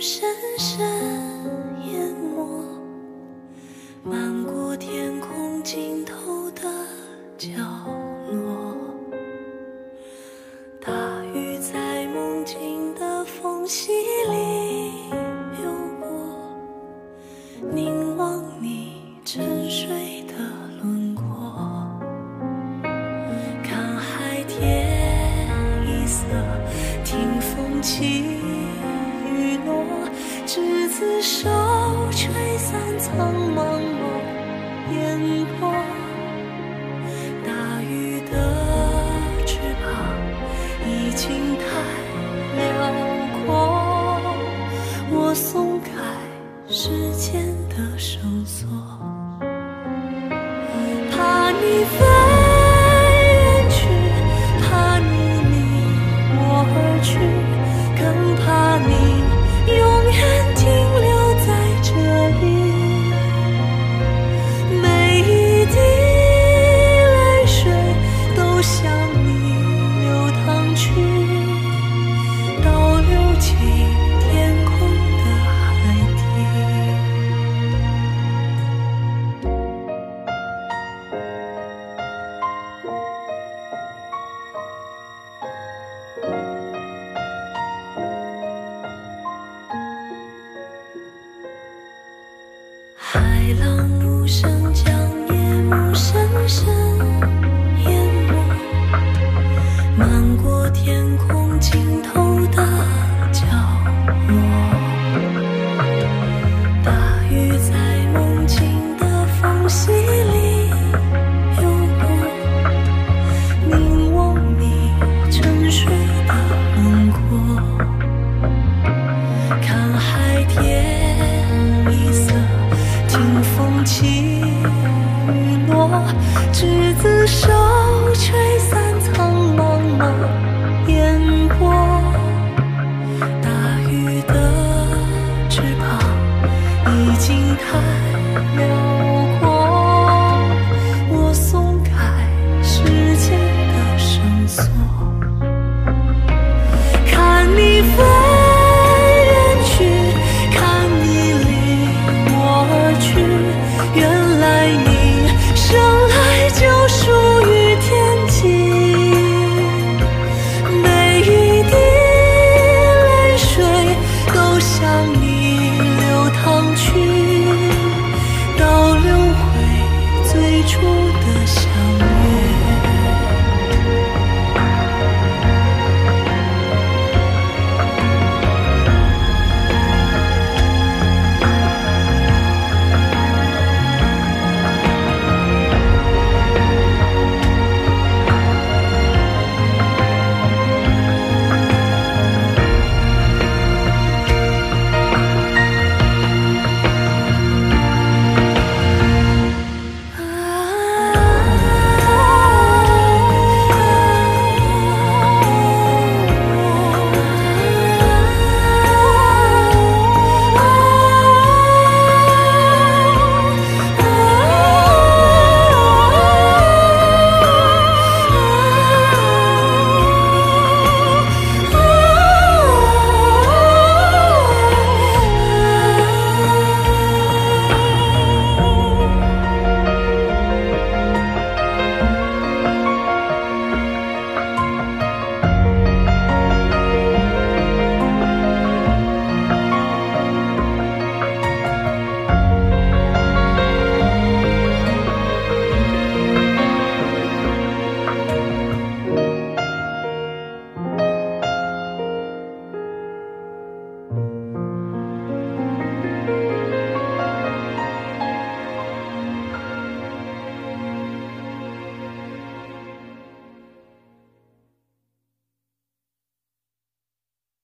深深淹没，漫过天空尽头的角落。大雨在梦境的缝隙里流过，凝望你沉睡的轮廓。看海天一色，听风起，执子手，吹散苍茫茫烟波。大雨的翅膀已经太辽阔，我松开时间的绳索。海浪无声 high.